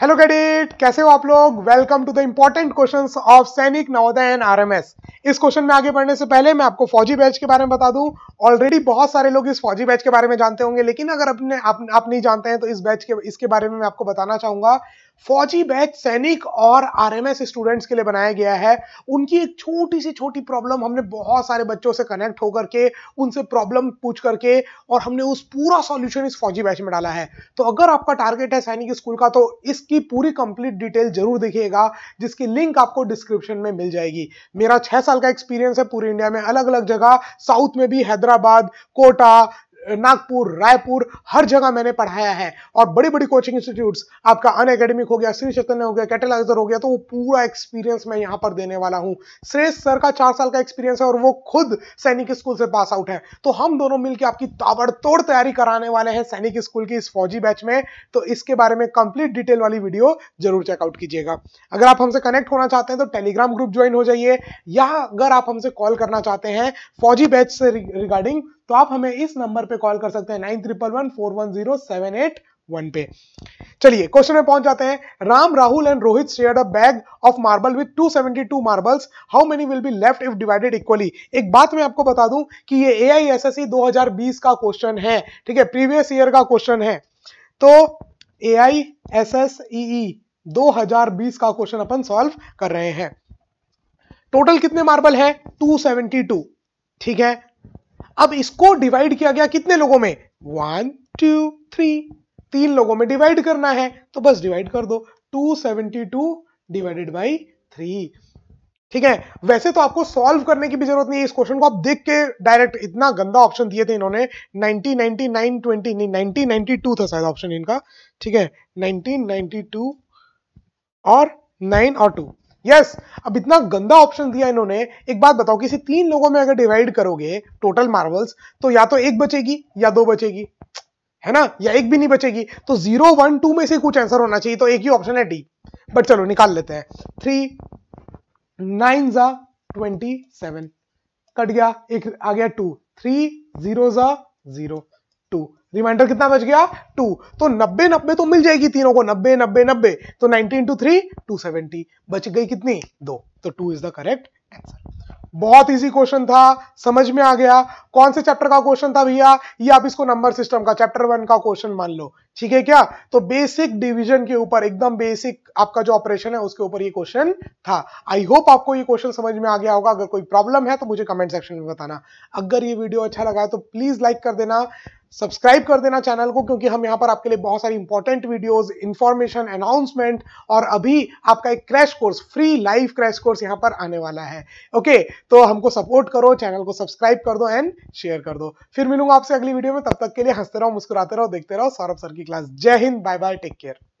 Hello cadet कैसे हो आप लोग? Welcome to the important questions of Sainik Navodaya and RMS इस क्वेश्चन में आगे बढ़ने से पहले मैं आपको फौजी बैच के बारे में बता दूँ। ऑलरेडी बहुत सारे लोग इस फौजी बैच के बारे में जानते होंगे लेकिन अगर अपने आप, आप नहीं जानते हैं तो इस बैच के इसके बारे में मैं आपको बताना चाहूँगा। फौजी बैच सैनिक और आरएमएस स्टूडेंट्स के लिए बनाया गया है। उनकी एक छोटी सी छोटी प्रॉब्लम हमने बहुत सारे बच्चों से कनेक्ट होकर के, उनसे प्रॉब्लम पूछ करके और हमने उस पूरा सॉल्यूशन इस फौजी बैच में डाला है। तो अगर आपका टारगेट है सैनिक स्कूल का तो इसकी पूरी कंप्लीट डिटेल ज़रूर देखिएगा, जिसकी लिंक आपको डिस्क्रिप्शन में मिल जाएगी। मेरा छह साल का एक्सपीरियंस है पूरे इंडिया में अलग अलग जगह साउथ में भी हैदराबाद, कोटा नागपुर, रायपुर, हर जगह मैंने पढ़ाया है। और बड़ी बड़ी कोचिंग इंस्टीट्यूट्स आपका अन अकेडमिक हो गया, श्री चैतन्य हो गया कैटेलाइजर हो गया तो वो पूरा एक्सपीरियंस मैं यहाँ पर देने वाला हूँ। श्रेष्ठ सर का चार साल का एक्सपीरियंस है और वो खुद सैनिक स्कूल से पास आउट है। तो हम दोनों मिलकर आपकी ताबड़तोड़ तैयारी कराने वाले हैं सैनिक स्कूल की इस फौजी बैच में। तो इसके बारे में कंप्लीट डिटेल वाली वीडियो ज़रूर चेकआउट कीजिएगा। अगर आप हमसे कनेक्ट होना चाहते हैं तो टेलीग्राम ग्रुप ज्वाइन हो जाइए। या अगर आप हमसे कॉल करना चाहते हैं फौजी बैच से रिगार्डिंग तो आप हमें इस नंबर पे कॉल कर सकते हैं nine triple one four one zero seven eight one पे। चलिए क्वेश्चन में पहुँच जाते हैं। Ram, Rahul and Rohit share a bag of marble with 272 marbles how many will be left if divided equally एक बात मैं आपको बता दूँ कि ये ए आई एस एस सी दो हज़ार बीस का क्वेश्चन है, ठीक है? प्रीवियस ईयर का क्वेश्चन है। तो ए आई एस एस ई दो हज़ार बीस का क्वेश्चन अपन सॉल्व कर रहे हैं। टोटल कितने मार्बल है? 272 ठीक है? अब इसको डिवाइड किया गया कितने लोगों में? वन टू थ्री तीन लोगों में डिवाइड करना है तो बस डिवाइड कर दो। 272 डिवाइडेड बाई थ्री ठीक है? वैसे तो आपको सॉल्व करने की भी ज़रूरत नहीं है। इस क्वेश्चन को आप देख के डायरेक्ट इतना गंदा ऑप्शन दिए थे इन्होंने। 1999 20 नहीं 1992 था शायद ऑप्शन इनका। ठीक है? 1992 और 9 और 2 यस अब इतना गंदा ऑप्शन दिया इन्होंने। एक बात बताओ, किसी तीन लोगों में अगर डिवाइड करोगे टोटल मार्वल्स तो या तो एक बचेगी या दो बचेगी, है ना? या एक भी नहीं बचेगी। तो ज़ीरो वन टू में से कुछ आंसर होना चाहिए तो एक ही ऑप्शन है डी बट चलो, निकाल लेते हैं। थ्री नाइन जा ट्वेंटी सेवन कट गया, एक आ गया टू थ्री ज़ीरो जा ज़ीरो टू रिमाइंडर कितना बच गया? टू तो नब्बे नब्बे तो मिल जाएगी तीनों को। नब्बे नब्बे नब्बे। तो nineteen two three two seventy बच गई कितनी? दो। तो टू इज़ द करेक्ट बहुत इजी क्वेश्चन था, समझ में आ गया। कौन से चैप्टर का क्वेश्चन था भैया? ये आप इसको नंबर सिस्टम का चैप्टर वन का क्वेश्चन मान लो। ठीक है क्या? तो बेसिक डिवीज़न के ऊपर, एकदम बेसिक आपका जो ऑपरेशन है, उसके ऊपर ये क्वेश्चन था। आई होप आपको ये क्वेश्चन समझ में आ गया होगा। अगर कोई प्रॉब्लम है तो मुझे कमेंट सेक्शन में बताना। अगर ये वीडियो अच्छा लगा है तो प्लीज़ लाइक कर देना। सब्सक्राइब कर देना चैनल को, क्योंकि हम यहाँ पर आपके लिए बहुत सारी इंपॉर्टेंट वीडियोस इंफॉर्मेशन अनाउंसमेंट और अभी आपका एक crash course free live crash course यहाँ पर आने वाला है। ओके तो हमको सपोर्ट करो चैनल को सब्सक्राइब कर दो एंड शेयर कर दो। फिर मिलूँगा आपसे अगली वीडियो में, तब तक के लिए हँसते रहो, मुस्कुराते रहो, देखते रहो, सौरभ सर की क्लास जय हिंद बाय बाय टेक केयर